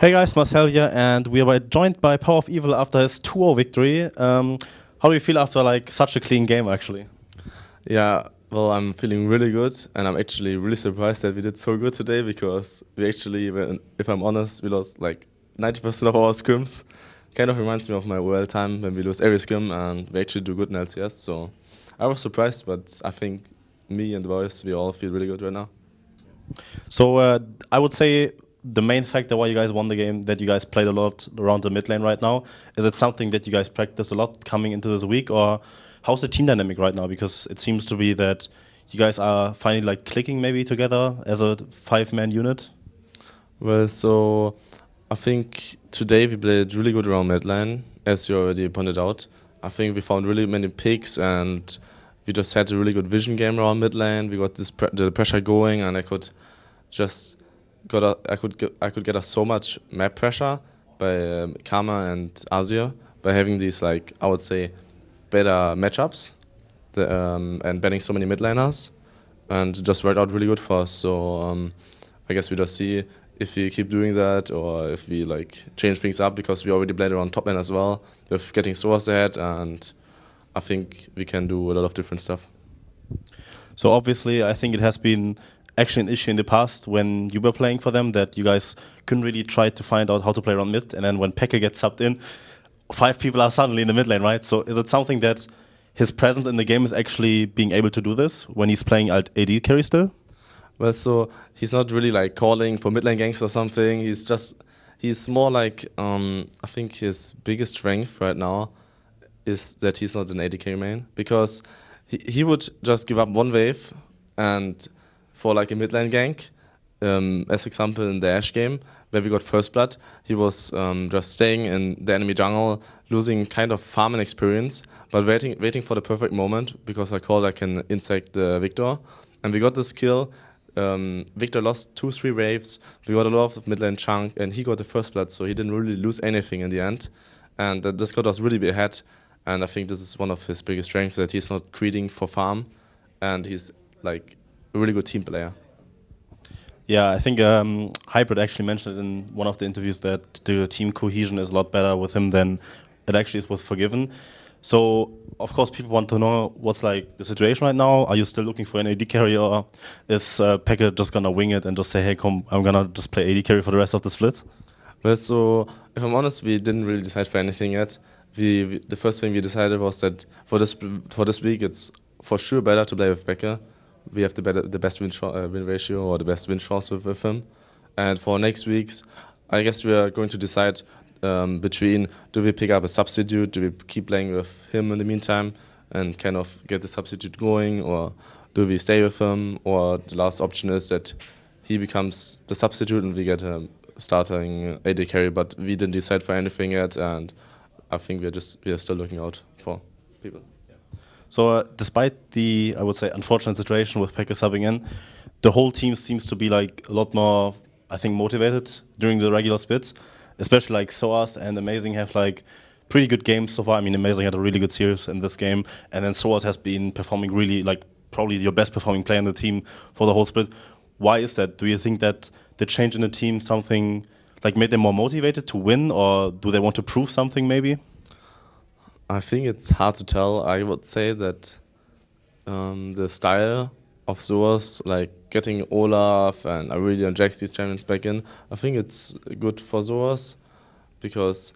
Hey guys, Marcel here, and we are joined by Power of Evil after his 2-0 victory. Um, how do you feel after like such a clean game, actually? Yeah, well, I'm feeling really good, and I'm actually really surprised that we did so good today because we actually, if I'm honest, we lost like 90% of our scrims. Kind of reminds me of my world time when we lose every scrim and we actually do good in LCS. So I was surprised, but I think me and the boys, we all feel really good right now. So uh, I would say the main factor why you guys won the game that you guys played a lot around the mid lane right now is it something that you guys practice a lot coming into this week or how's the team dynamic right now? Because it seems to be that you guys are finally like clicking maybe together as a five man unit. Well so i think today we played really good around mid lane as you already pointed out. I think we found really many picks and we just had a really good vision game around mid lane. We got this the pressure going and i could just got a, I could get, I could get us so much map pressure by um, Karma and Azir by having these like I would say better matchups the, um, and banning so many mid laners and just worked out really good for us. So um, I guess we just see if we keep doing that or if we like change things up because we already played around top lane as well with getting Soaz ahead and I think we can do a lot of different stuff. So obviously I think it has been actually an issue in the past when you were playing for them that you guys couldn't really try to find out how to play around mid, and then when Peke gets subbed in, five people are suddenly in the mid lane, right? So is it something that his presence in the game is actually being able to do this when he's playing AD carry still? Well, so he's not really like calling for mid lane ganks or something. He's just he's more like um, I think his biggest strength right now is that he's not an AD carry main because he, he would just give up one wave and for like a mid lane gank. Um, as example in the Ash game where we got first blood, he was um, just staying in the enemy jungle, losing kind of farming experience, but waiting waiting for the perfect moment because I called I can insec the Viktor, and we got this kill. Um, Viktor lost two three waves. We got a lot of mid lane chunk, and he got the first blood, so he didn't really lose anything in the end, and uh, this got us really ahead. And I think this is one of his biggest strengths that he's not greeding for farm, and he's like a really good team player. Yeah, I think um, Hybrid actually mentioned in one of the interviews that the team cohesion is a lot better with him than it actually is with Forgiven. So, of course, people want to know what's like the situation right now. Are you still looking for an AD carry, or is uh, Peke just gonna wing it and just say, "Hey, come, I'm gonna just play AD carry for the rest of the split"? Well, so if I'm honest, we didn't really decide for anything yet. We, we the first thing we decided was that for this for this week, it's for sure better to play with Peke we have the better, the best win, uh, win ratio or the best win chance with, with him. And for next weeks, I guess we are going to decide um, between do we pick up a substitute, do we keep playing with him in the meantime and kind of get the substitute going, or do we stay with him, or the last option is that he becomes the substitute and we get a starting AD carry, but we didn't decide for anything yet, and I think we're just we're still looking out for people. So uh, despite the, I would say, unfortunate situation with Peke subbing in, the whole team seems to be like a lot more, I think, motivated during the regular splits. Especially like Soaz and Amazing have like pretty good games so far. I mean, Amazing had a really good series in this game, and then Soaz has been performing really like probably your best performing player in the team for the whole split. Why is that? Do you think that the change in the team something like made them more motivated to win, or do they want to prove something maybe? I think it's hard to tell. I would say that um, the style of Soaz, like getting Olaf and Aurelion and Jax these champions back in, I think it's good for Soaz because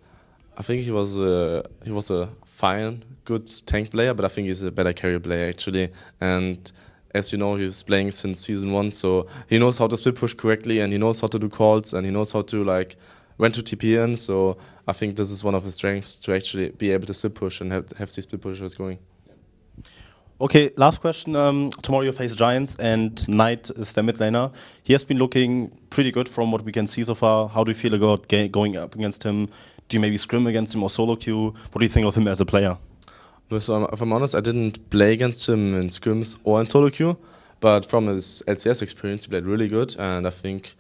I think he was a he was a fine, good tank player, but I think he's a better carry player actually. And as you know, he's playing since season one, so he knows how to split push correctly, and he knows how to do calls, and he knows how to like went to TP in, so I think this is one of his strengths to actually be able to split push and have, have these split pushers going. Okay, last question. Um, tomorrow you face Giants and Night is their mid laner. He has been looking pretty good from what we can see so far. How do you feel about going up against him? Do you maybe scrim against him or solo queue? What do you think of him as a player? So if I'm honest, I didn't play against him in scrims or in solo queue, but from his LCS experience, he played really good, and I think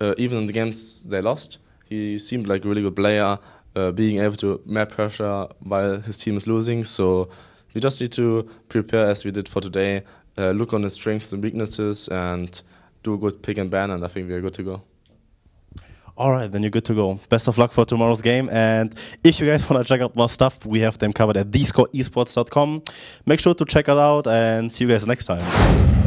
uh, even in the games they lost, he seemed like a really good player, uh, being able to map pressure while his team is losing. So we just need to prepare as we did for today, uh, look on his strengths and weaknesses, and do a good pick and ban, and I think we are good to go. All right, then you're good to go. Best of luck for tomorrow's game. And if you guys want to check out more stuff, we have them covered at thescoreesports.com. Make sure to check it out and see you guys next time.